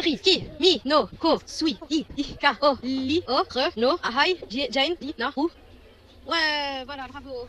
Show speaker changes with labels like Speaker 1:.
Speaker 1: ri, ki, mi, no, ko, sui, i, i, ka, o, li, o, re, no, ahai, jain, di, na, ou. Ouais, voilà, bravo.